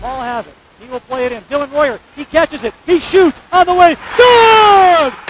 Small has it. He will play it in. Dylan Royer, he catches it. He shoots on the way. Good!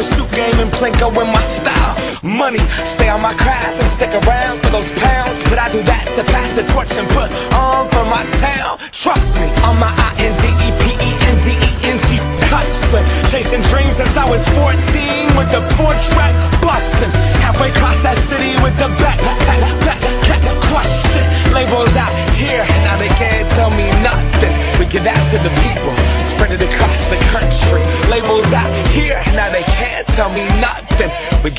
Bob Barker suit game and Plinko in my style. Money, stay on my craft and stick around for those pounds. But I do that to pass the torch and put on for my town. Trust me, on my I N D E P E N D E N T hustling. Chasing dreams since I was 14 with the four track bustin'.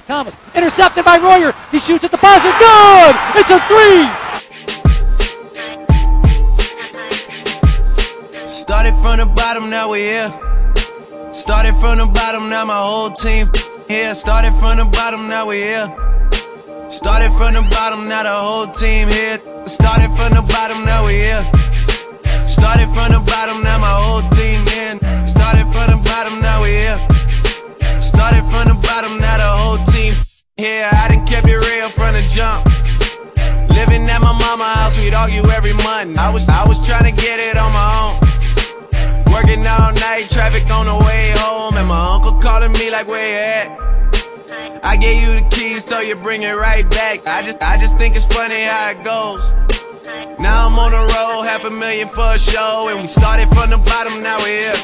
to Thomas. Intercepted by Royer. He shoots at the buzzer. Good! It's a three! Started from the bottom, now we're here. Started from the bottom, now my whole team here. Started from the bottom, now we're here. Started from the bottom, now the whole team here. Started from the bottom, now we're here. Started from the bottom, now my whole team in. Started from the bottom, now we're here. Here. I done kept it real from the jump. Living at my mama house, we'd argue every month. I was I was trying to get it on my own. Working all night, traffic on the way home, and my uncle calling me like, where you at? I gave you the keys, so you bring it right back. I just I just think it's funny how it goes. Now I'm on the road, half a million for a show, and we started from the bottom, now we're here.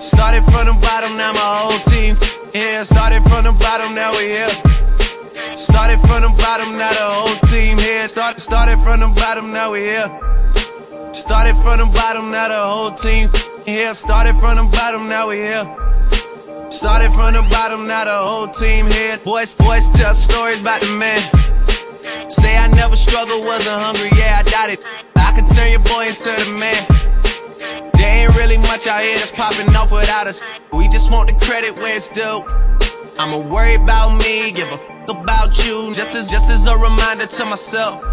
Started from the bottom, now my whole team here. Started from the bottom, now we here. Started from the bottom, now the whole team here. Start, started from the bottom, now we here. Started from the bottom, now the whole team here. Started from the bottom, now we here. Started from the bottom, now the whole team here. Boys, boys tell stories about the man. Say I never struggled, wasn't hungry, yeah, I doubt it. I could turn your boy into the man. Really much out here that's popping off without us. We just want the credit where it's due. I'ma worry about me, give a fuck about you. Just as just as a reminder to myself.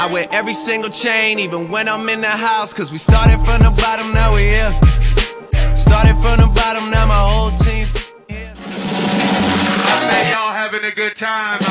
I wear every single chain, even when I'm in the house. Cause we started from the bottom, now we here. Started from the bottom, now my whole team. I bet y'all having a good time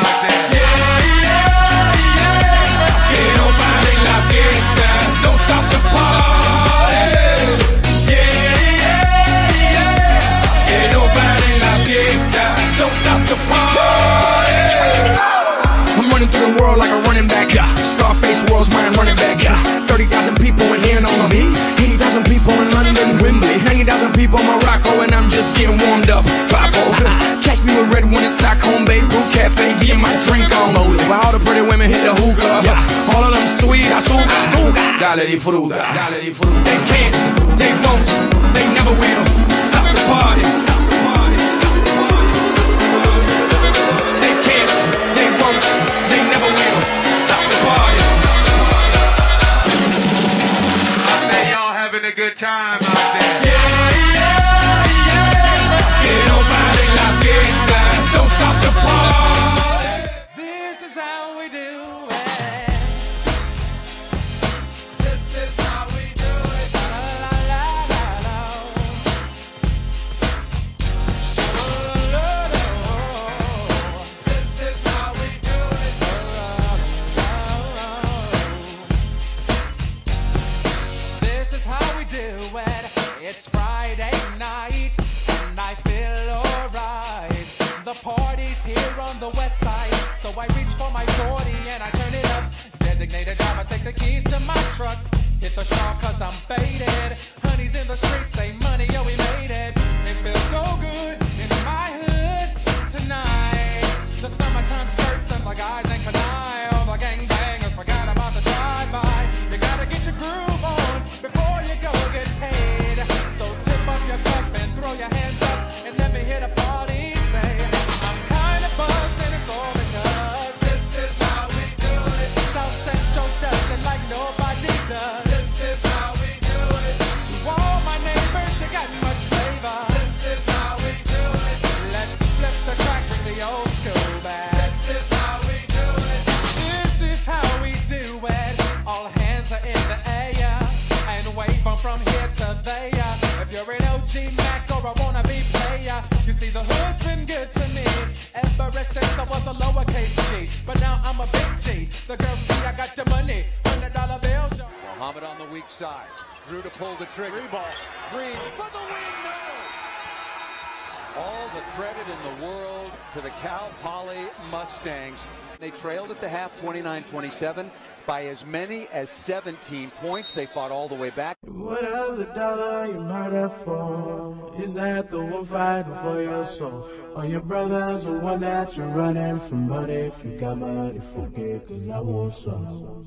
azúcar. Dale disfruta. Dale disfruta. They can't, they won't, they never will. Stop the party. They can't, they won't, they never will. Stop the party. I bet y'all having a good time take the keys to my truck. Hit the shop cause I'm faded. Honey's in the streets, say money, yo, we see the hood's been good to me ever since I was a lowercase G. But now I'm a big G. The girls see I got the money, hundred dollar bills. Muhammad on the weak side. Drew to pull the trigger. Three ball. Three for the win. No. All the credit in the world to the Cal Poly Mustangs. They trailed at the half 29-27 by as many as 17 points. They fought all the way back. Whatever dollar you murder for, is that the one fighting for your soul? Or your brother's the one that you're running from? But if you got money, forget, cause I want some.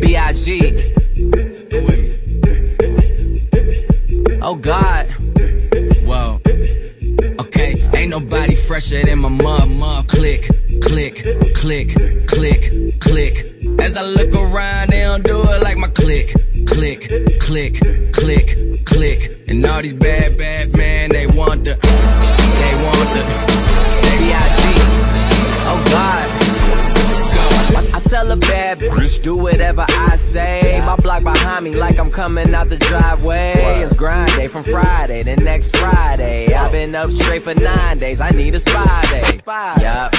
B.I.G. Oh God. Fresher than my mom. mom. Click, click, click, click, click. As I look around, they don't do it like my click, click, click, click, click. And all these bad, bad men, they want A bad bitch, do whatever I say. My block behind me, like I'm coming out the driveway. It's grind day from Friday to next Friday. I've been up straight for nine days. I need a spy day. Yup.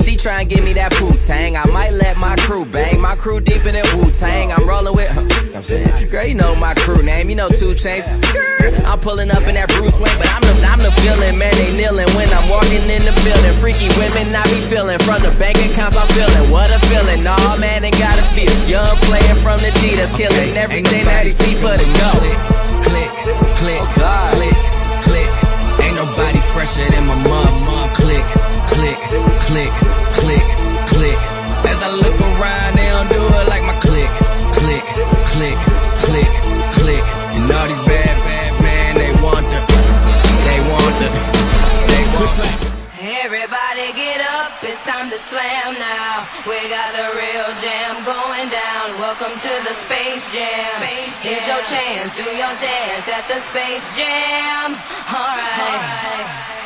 She try and give me that poo tang. I might let my crew bang. My crew deep in that Wu Tang. I'm rolling with her. I'm saying, girl, you know my crew name. You know two chains. I'm pulling up in that Bruce Wayne, but I'm the I'm the villain, man. They kneeling when I'm Freaky women, I be feeling from the bank accounts. I'm feeling what a feeling. Nah, man, ain't gotta feel. Young player from the D that's killing everything that he see for the go. Click, click, oh, click, click, click. Ain't nobody fresher than my mom. mom. Click, click, click, click, click. As I look around, they don't do it like my click, click, click, click, click. And all these bad, bad men, they want the, they want the, they want time to slam now. We got the real jam going down. Welcome to the Space Jam. space Here's your chance, do your dance at the Space Jam. Alright. Come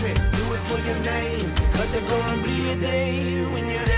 your do it for your name. Cause there's gonna be a day when you're